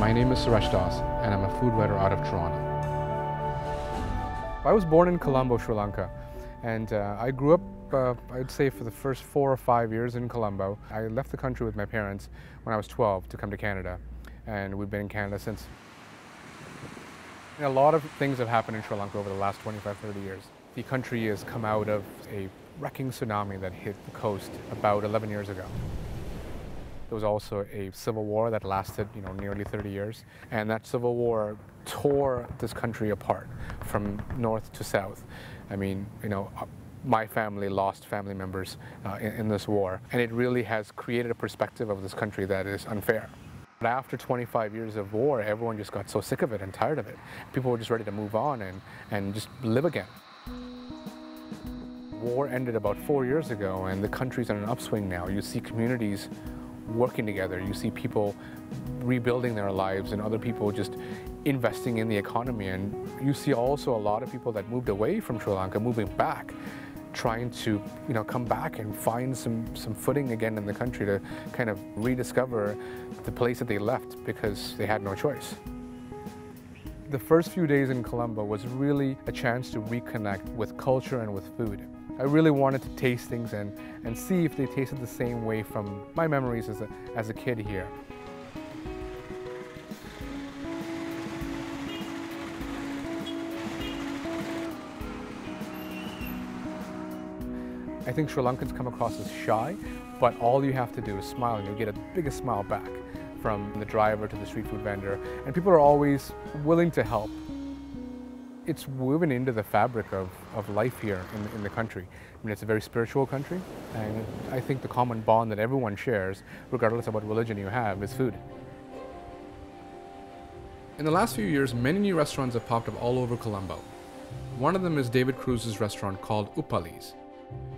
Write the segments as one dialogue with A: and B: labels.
A: My name is Suresh Doss, and I'm a food writer out of Toronto. I was born in Colombo, Sri Lanka, and uh, I grew up, uh, I'd say, for the first four or five years in Colombo. I left the country with my parents when I was 12 to come to Canada, and we've been in Canada since. And a lot of things have happened in Sri Lanka over the last 25, 30 years. The country has come out of a wrecking tsunami that hit the coast about 11 years ago. There was also a civil war that lasted, you know, nearly 30 years, and that civil war tore this country apart from north to south. I mean, you know, uh, my family lost family members uh, in, in this war, and it really has created a perspective of this country that is unfair. But after 25 years of war, everyone just got so sick of it and tired of it. People were just ready to move on and, and just live again. War ended about four years ago, and the country's on an upswing now. You see communities working together. You see people rebuilding their lives and other people just investing in the economy. And you see also a lot of people that moved away from Sri Lanka moving back trying to you know come back and find some some footing again in the country to kind of rediscover the place that they left because they had no choice. The first few days in Colombo was really a chance to reconnect with culture and with food. I really wanted to taste things and, and see if they tasted the same way from my memories as a, as a kid here. I think Sri Lankans come across as shy, but all you have to do is smile and you'll get a biggest smile back from the driver to the street food vendor. And people are always willing to help it's woven into the fabric of, of life here in, in the country. I mean, it's a very spiritual country, and I think the common bond that everyone shares, regardless of what religion you have, is food. In the last few years, many new restaurants have popped up all over Colombo. One of them is David Cruz's restaurant called Upali's.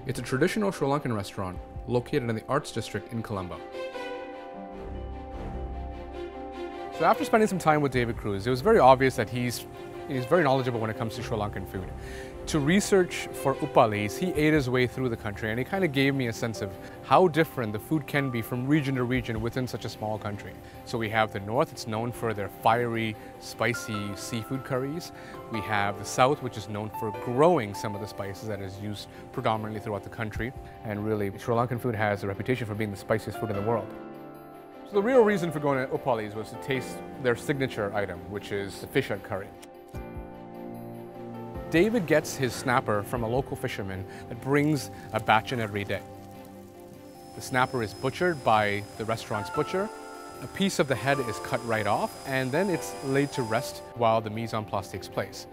A: It's a traditional Sri Lankan restaurant located in the Arts District in Colombo. So after spending some time with David Cruz, it was very obvious that he's He's very knowledgeable when it comes to Sri Lankan food. To research for Upali's, he ate his way through the country and he kind of gave me a sense of how different the food can be from region to region within such a small country. So we have the north, it's known for their fiery, spicy seafood curries. We have the south, which is known for growing some of the spices that is used predominantly throughout the country. And really, Sri Lankan food has a reputation for being the spiciest food in the world. So the real reason for going to Upali's was to taste their signature item, which is the fish head curry. David gets his snapper from a local fisherman that brings a batch in every day. The snapper is butchered by the restaurant's butcher. A piece of the head is cut right off, and then it's laid to rest while the mise en place takes place.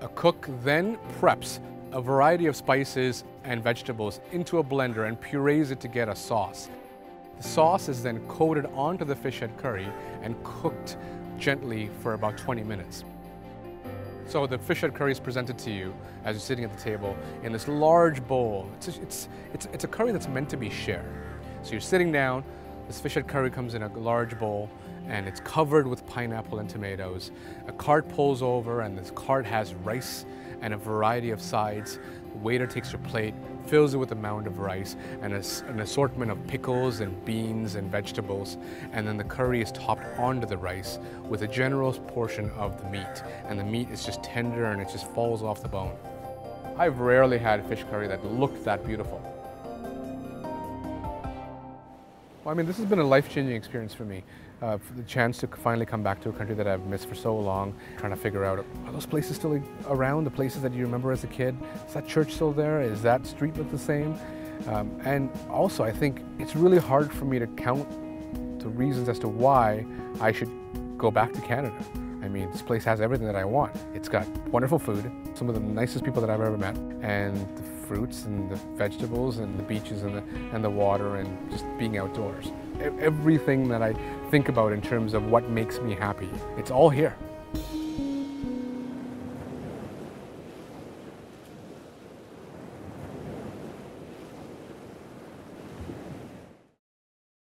A: A cook then preps a variety of spices and vegetables into a blender and purees it to get a sauce. The sauce is then coated onto the fish head curry and cooked gently for about 20 minutes. So the fish head curry is presented to you as you're sitting at the table in this large bowl. It's a, it's, it's, it's a curry that's meant to be shared. So you're sitting down, this fish head curry comes in a large bowl and it's covered with pineapple and tomatoes. A cart pulls over and this cart has rice and a variety of sides. The waiter takes your plate, fills it with a mound of rice and a, an assortment of pickles and beans and vegetables. And then the curry is topped onto the rice with a generous portion of the meat. And the meat is just tender and it just falls off the bone. I've rarely had fish curry that looked that beautiful. Well, I mean, this has been a life-changing experience for me. Uh, for the chance to finally come back to a country that I've missed for so long, trying to figure out, are those places still around, the places that you remember as a kid? Is that church still there? Is that street look the same? Um, and also, I think it's really hard for me to count the reasons as to why I should go back to Canada. I mean, this place has everything that I want. It's got wonderful food, some of the nicest people that I've ever met, and fruits and the vegetables and the beaches and the, and the water and just being outdoors. Everything that I think about in terms of what makes me happy, it's all here.